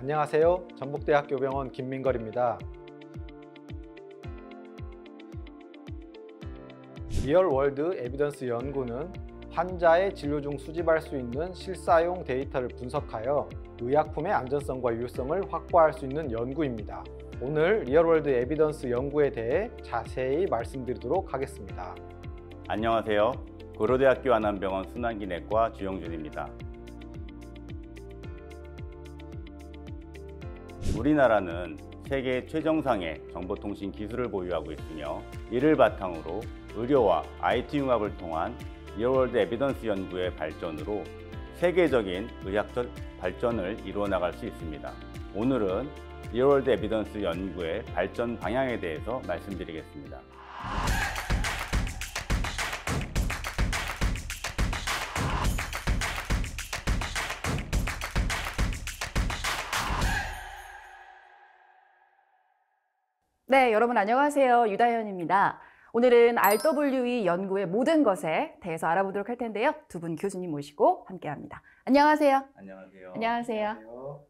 안녕하세요. 전북대학교병원 김민걸입니다. real world evidence 연구는 환자의 진료 중 수집할 수 있는 실사용 데이터를 분석하여 의약품의 안전성과 유효성을 확보할 수 있는 연구입니다. 오늘 real world evidence 연구에 대해 자세히 말씀드리도록 하겠습니다. 안녕하세요. 고려대학교 안암병원 순환기내과 주영준입니다. 우리나라는 세계 최정상의 정보통신 기술을 보유하고 있으며 이를 바탕으로 의료와 IT 융합을 통한 real world evidence 연구의 발전으로 세계적인 의학적 발전을 이루어 나갈 수 있습니다. 오늘은 real world evidence 연구의 발전 방향에 대해서 말씀드리겠습니다. 네, 여러분 안녕하세요. 유다현입니다. 오늘은 RWE 연구의 모든 것에 대해서 알아보도록 할 텐데요. 두 분 교수님 모시고 함께합니다. 안녕하세요. 안녕하세요. 안녕하세요.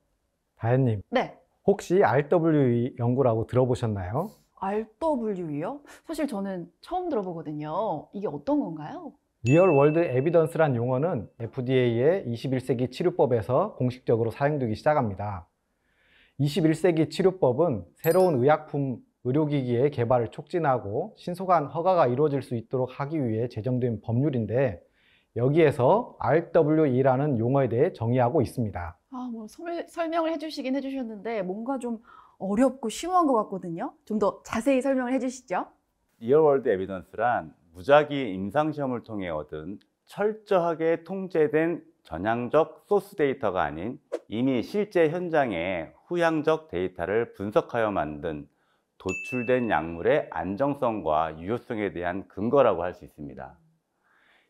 다현님, 네, 혹시 RWE 연구라고 들어보셨나요? RWE요? 사실 저는 처음 들어보거든요. 이게 어떤 건가요? real world evidence란 용어는 FDA의 21세기 치료법에서 공식적으로 사용되기 시작합니다. 21세기 치료법은 새로운 의약품 의료기기의 개발을 촉진하고 신속한 허가가 이루어질 수 있도록 하기 위해 제정된 법률인데 여기에서 RWE라는 용어에 대해 정의하고 있습니다. 아, 뭐 설, 설명을 해주시긴 해주셨는데 뭔가 좀 어렵고 심오한 것 같거든요. 좀 더 자세히 설명을 해주시죠. Real World Evidence란 무작위 임상시험을 통해 얻은 철저하게 통제된 전향적 소스 데이터가 아닌 이미 실제 현장의 후향적 데이터를 분석하여 만든 도출된 약물의 안정성과 유효성에 대한 근거라고 할 수 있습니다.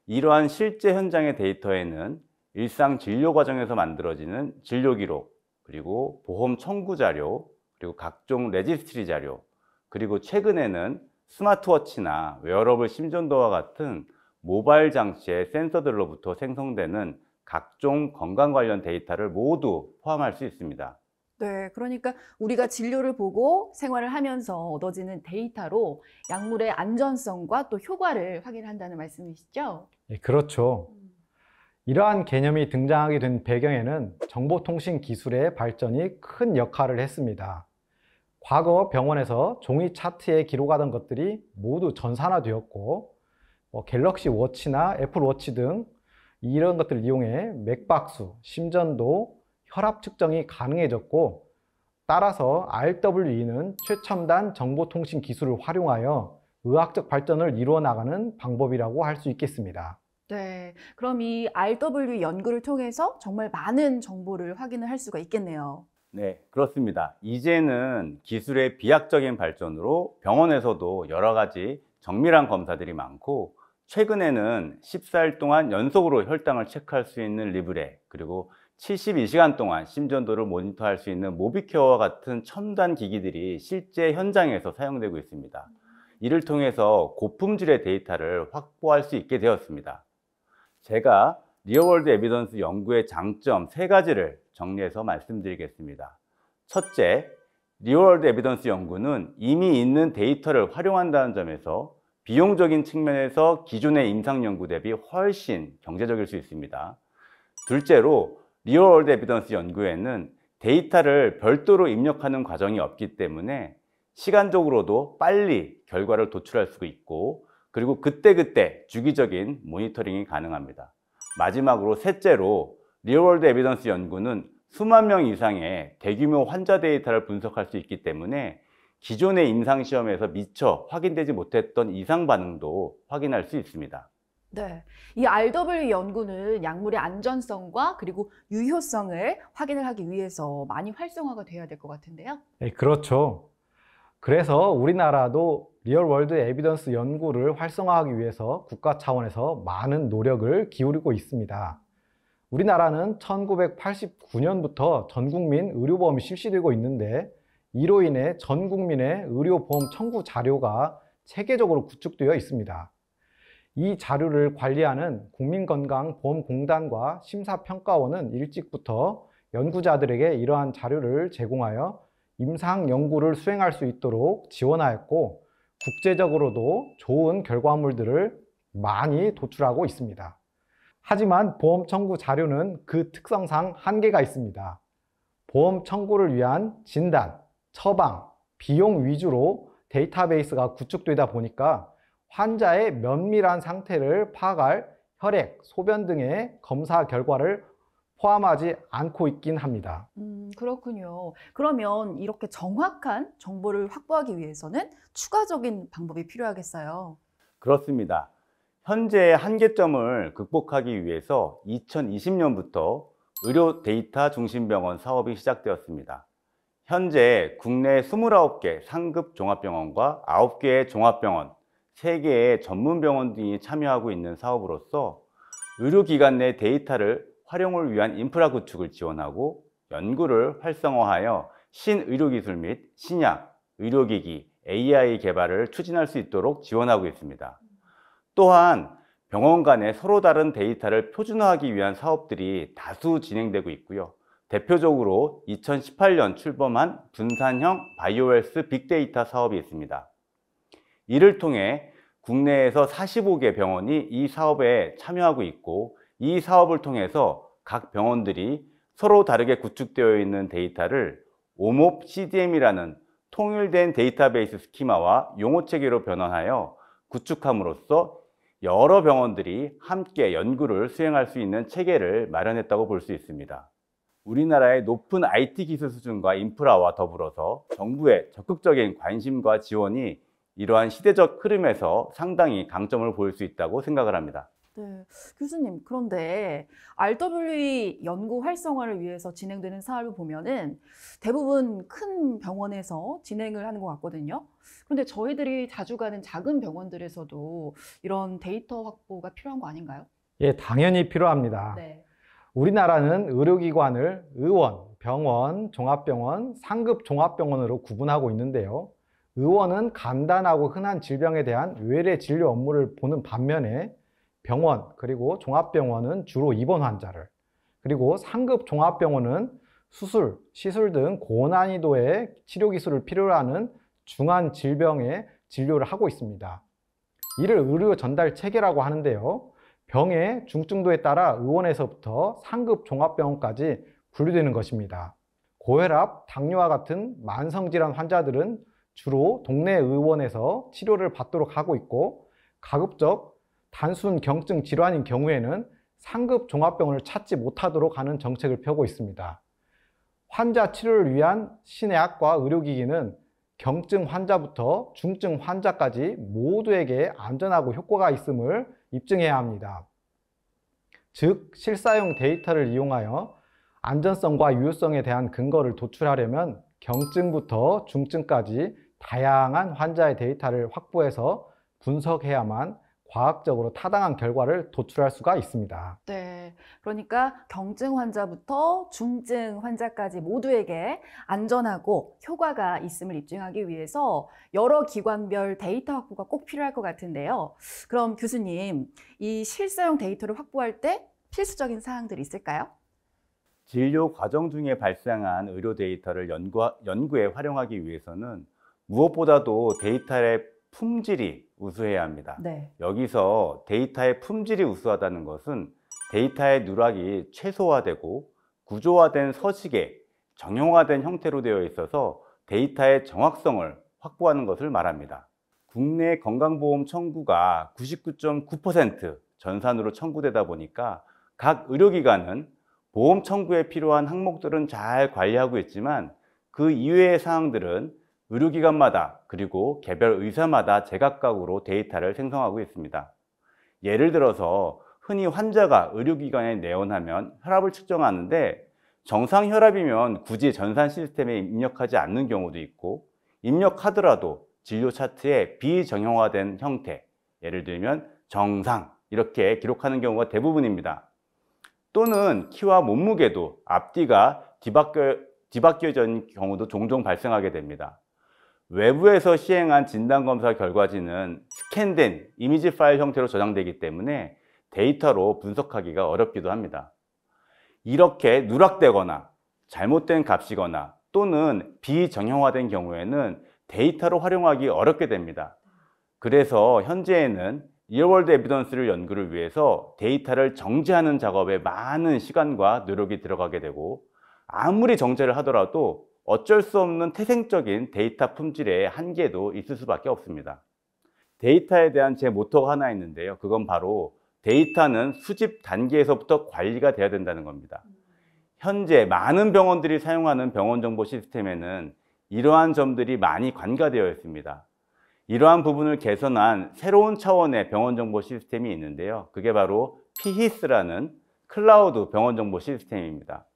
이러한 실제 현장의 데이터에는 일상 진료 과정에서 만들어지는 진료 기록, 그리고 보험 청구 자료, 그리고 각종 registry 자료, 그리고 최근에는 스마트워치나 웨어러블 심전도와 같은 모바일 장치의 센서들로부터 생성되는 각종 건강 관련 데이터를 모두 포함할 수 있습니다. 네, 그러니까 우리가 진료를 보고 생활을 하면서 얻어지는 데이터로 약물의 안전성과 또 효과를 확인한다는 말씀이시죠? 예, 그렇죠. 이러한 개념이 등장하게 된 배경에는 정보통신 기술의 발전이 큰 역할을 했습니다. 과거 병원에서 종이 차트에 기록하던 것들이 모두 전산화되었고 뭐 갤럭시 워치나 애플 워치 등 이런 것들을 이용해 맥박수, 심전도, 혈압 측정이 가능해졌고 따라서 RWE는 최첨단 정보통신 기술을 활용하여 의학적 발전을 이루어 나가는 방법이라고 할 수 있겠습니다. 네, 그럼 이 RWE 연구를 통해서 정말 많은 정보를 확인을 할 수가 있겠네요. 네, 그렇습니다. 이제는 기술의 비약적인 발전으로 병원에서도 여러 가지 정밀한 검사들이 많고 최근에는 14일 동안 연속으로 혈당을 체크할 수 있는 리브레 그리고 72시간 동안 심전도를 모니터할 수 있는 모비케어와 같은 첨단 기기들이 실제 현장에서 사용되고 있습니다. 이를 통해서 고품질의 데이터를 확보할 수 있게 되었습니다. 제가 Real World Evidence 연구의 장점 세 가지를 정리해서 말씀드리겠습니다. 첫째, Real World Evidence 연구는 이미 있는 데이터를 활용한다는 점에서 비용적인 측면에서 기존의 임상 연구 대비 훨씬 경제적일 수 있습니다. 둘째로 Real World Evidence 연구에는 데이터를 별도로 입력하는 과정이 없기 때문에 시간적으로도 빨리 결과를 도출할 수 있고 그리고 그때그때 주기적인 모니터링이 가능합니다. 마지막으로 셋째로 Real World Evidence 연구는 수만 명 이상의 대규모 환자 데이터를 분석할 수 있기 때문에 기존의 임상시험에서 미처 확인되지 못했던 이상 반응도 확인할 수 있습니다. 네, 이 RWE 연구는 약물의 안전성과 그리고 유효성을 확인을 하기 위해서 많이 활성화가 돼야 될 것 같은데요. 네, 그렇죠. 그래서 우리나라도 Real World Evidence 연구를 활성화하기 위해서 국가 차원에서 많은 노력을 기울이고 있습니다. 우리나라는 1989년부터 전국민 의료보험이 실시되고 있는데 이로 인해 전 국민의 의료보험 청구 자료가 체계적으로 구축되어 있습니다. 이 자료를 관리하는 국민건강보험공단과 심사평가원은 일찍부터 연구자들에게 이러한 자료를 제공하여 임상 연구를 수행할 수 있도록 지원하였고 국제적으로도 좋은 결과물들을 많이 도출하고 있습니다. 하지만 보험 청구 자료는 그 특성상 한계가 있습니다. 보험 청구를 위한 진단, 처방, 비용 위주로 데이터베이스가 구축되다 보니까 환자의 면밀한 상태를 파악할 혈액, 소변 등의 검사 결과를 포함하지 않고 있긴 합니다. 음, 그렇군요. 그러면 이렇게 정확한 정보를 확보하기 위해서는 추가적인 방법이 필요하겠어요. 그렇습니다. 현재의 한계점을 극복하기 위해서 2020년부터 의료 데이터 중심병원 사업이 시작되었습니다. 현재 국내 29개 상급 종합병원과 9개의 종합병원, 3개의 전문 병원 등이 참여하고 있는 사업으로서 의료기관 내 데이터를 활용을 위한 인프라 구축을 지원하고 연구를 활성화하여 신의료기술 및 신약, 의료기기, AI 개발을 추진할 수 있도록 지원하고 있습니다. 또한 병원 간의 서로 다른 데이터를 표준화하기 위한 사업들이 다수 진행되고 있고요. 대표적으로 2018년 출범한 분산형 바이오헬스 빅데이터 사업이 있습니다. 이를 통해 국내에서 45개 병원이 이 사업에 참여하고 있고 이 사업을 통해서 각 병원들이 서로 다르게 구축되어 있는 데이터를 OMOP CDM이라는 통일된 데이터베이스 schema와 용어 체계로 변환하여 구축함으로써 여러 병원들이 함께 연구를 수행할 수 있는 체계를 마련했다고 볼 수 있습니다. 우리나라의 높은 IT 기술 수준과 인프라와 더불어서 정부의 적극적인 관심과 지원이 이러한 시대적 흐름에서 상당히 강점을 보일 수 있다고 생각을 합니다. 네, 교수님, 그런데 RWE 연구 활성화를 위해서 진행되는 사업을 보면은 대부분 큰 병원에서 진행을 하는 것 같거든요. 그런데 저희들이 자주 가는 작은 병원들에서도 이런 데이터 확보가 필요한 거 아닌가요? 예, 당연히 필요합니다. 네. 우리나라는 의료기관을 의원, 병원, 종합병원, 상급 종합병원으로 구분하고 있는데요. 의원은 간단하고 흔한 질병에 대한 외래 진료 업무를 보는 반면에 병원 그리고 종합병원은 주로 입원 환자를 그리고 상급 종합병원은 수술, 시술 등 고난이도의 치료 기술을 필요로 하는 중한 질병의 진료를 하고 있습니다. 이를 의료 전달 체계라고 하는데요. 병의 중증도에 따라 의원에서부터 상급 종합병원까지 분류되는 것입니다. 고혈압, 당뇨와 같은 만성질환 환자들은 주로 동네 의원에서 치료를 받도록 하고 있고 가급적 단순 경증 질환인 경우에는 상급 종합병원을 찾지 못하도록 하는 정책을 펴고 있습니다. 환자 치료를 위한 신의학과 의료기기는 경증 환자부터 중증 환자까지 모두에게 안전하고 효과가 있음을 입증해야 합니다. 즉, 실사용 데이터를 이용하여 안전성과 유효성에 대한 근거를 도출하려면 경증부터 중증까지 다양한 환자의 데이터를 확보해서 분석해야만 과학적으로 타당한 결과를 도출할 수가 있습니다. 네. 그러니까 경증 환자부터 중증 환자까지 모두에게 안전하고 효과가 있음을 입증하기 위해서 여러 기관별 데이터 확보가 꼭 필요할 것 같은데요. 그럼 교수님, 이 실사용 데이터를 확보할 때 필수적인 사항들이 있을까요? 진료 과정 중에 발생한 의료 데이터를 연구, 연구에 활용하기 위해서는 무엇보다도 데이터의 품질이 우수해야 합니다. 네. 여기서 데이터의 품질이 우수하다는 것은 데이터의 누락이 최소화되고 구조화된 서식에 정형화된 형태로 되어 있어서 데이터의 정확성을 확보하는 것을 말합니다. 국내 건강보험 청구가 99.9% 전산으로 청구되다 보니까 각 의료기관은 보험 청구에 필요한 항목들은 잘 관리하고 있지만 그 이외의 사항들은 의료기관마다 그리고 개별 의사마다 제각각으로 데이터를 생성하고 있습니다. 예를 들어서 흔히 환자가 의료기관에 내원하면 혈압을 측정하는데 정상 혈압이면 굳이 전산 시스템에 입력하지 않는 경우도 있고 입력하더라도 진료 차트에 비정형화된 형태, 예를 들면 정상 이렇게 기록하는 경우가 대부분입니다. 또는 키와 몸무게도 앞뒤가 뒤바뀌어, 뒤바뀌어져 있는 경우도 종종 발생하게 됩니다. 외부에서 시행한 진단검사 결과지는 스캔된 이미지 파일 형태로 저장되기 때문에 데이터로 분석하기가 어렵기도 합니다. 이렇게 누락되거나 잘못된 값이거나 또는 비정형화된 경우에는 데이터로 활용하기 어렵게 됩니다. 그래서 현재에는 Real World Evidence를 연구를 위해서 데이터를 정제하는 작업에 많은 시간과 노력이 들어가게 되고 아무리 정제를 하더라도 어쩔 수 없는 태생적인 데이터 품질의 한계도 있을 수밖에 없습니다. 데이터에 대한 제 모토가 하나 있는데요. 그건 바로 데이터는 수집 단계에서부터 관리가 돼야 된다는 겁니다. 현재 많은 병원들이 사용하는 병원 정보 시스템에는 이러한 점들이 많이 간과되어 있습니다. 이러한 부분을 개선한 새로운 차원의 병원 정보 시스템이 있는데요. 그게 바로 P-HIS라는 클라우드 병원 정보 시스템입니다.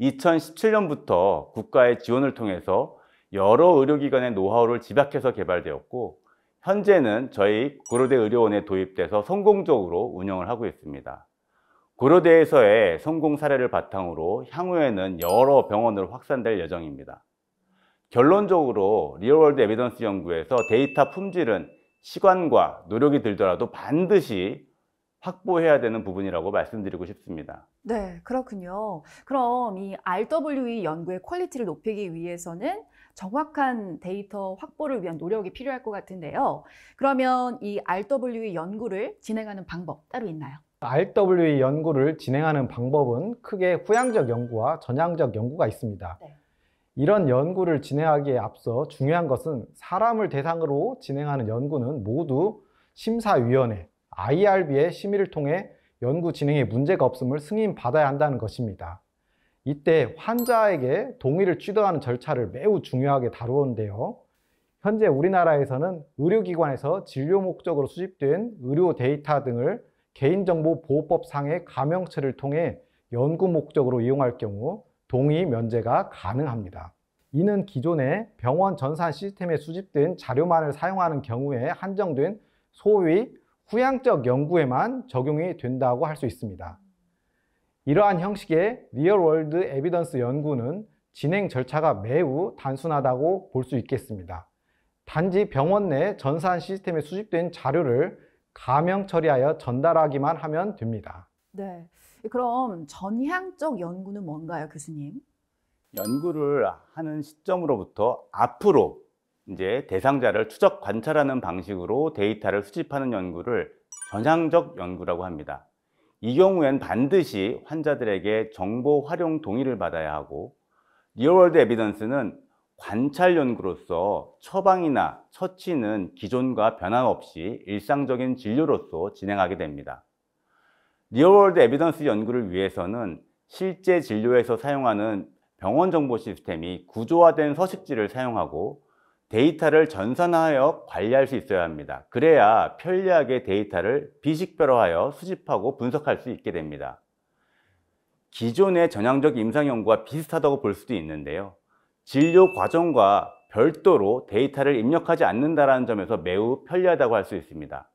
2017년부터 국가의 지원을 통해서 여러 의료기관의 노하우를 집약해서 개발되었고 현재는 저희 고려대 의료원에 도입돼서 성공적으로 운영을 하고 있습니다. 고려대에서의 성공 사례를 바탕으로 향후에는 여러 병원으로 확산될 예정입니다. 결론적으로 Real World Evidence 연구에서 데이터 품질은 시간과 노력이 들더라도 반드시 확보해야 되는 부분이라고 말씀드리고 싶습니다. 네, 그렇군요. 그럼 이 RWE 연구의 quality를 높이기 위해서는 정확한 데이터 확보를 위한 노력이 필요할 것 같은데요. 그러면 이 RWE 연구를 진행하는 방법 따로 있나요? RWE 연구를 진행하는 방법은 크게 후향적 연구와 전향적 연구가 있습니다. 네. 이런 연구를 진행하기에 앞서 중요한 것은 사람을 대상으로 진행하는 연구는 모두 심사위원회, IRB의 심의를 통해 연구 진행에 문제가 없음을 승인받아야 한다는 것입니다. 이때 환자에게 동의를 취득하는 절차를 매우 중요하게 다루었는데요. 현재 우리나라에서는 의료기관에서 진료 목적으로 수집된 의료 데이터 등을 개인정보보호법 상의 가명체를 통해 연구 목적으로 이용할 경우 동의 면제가 가능합니다. 이는 기존의 병원 전산 시스템에 수집된 자료만을 사용하는 경우에 한정된 소위 후향적 연구에만 적용이 된다고 할 수 있습니다. 이러한 형식의 real world evidence 연구는 진행 절차가 매우 단순하다고 볼 수 있겠습니다. 단지 병원 내 전산 시스템에 수집된 자료를 가명 처리하여 전달하기만 하면 됩니다. 네. 그럼 전향적 연구는 뭔가요, 교수님? 연구를 하는 시점으로부터 앞으로 이제 대상자를 추적 관찰하는 방식으로 데이터를 수집하는 연구를 전향적 연구라고 합니다. 이 경우엔 반드시 환자들에게 정보 활용 동의를 받아야 하고 real world evidence는 관찰 연구로서 처방이나 처치는 기존과 변함없이 일상적인 진료로서 진행하게 됩니다. real world evidence 연구를 위해서는 실제 진료에서 사용하는 병원 정보 시스템이 구조화된 서식지를 사용하고 데이터를 전산화하여 관리할 수 있어야 합니다. 그래야 편리하게 데이터를 비식별화하여 수집하고 분석할 수 있게 됩니다. 기존의 전향적 임상 연구와 비슷하다고 볼 수도 있는데요. 진료 과정과 별도로 데이터를 입력하지 않는다는 점에서 매우 편리하다고 할 수 있습니다.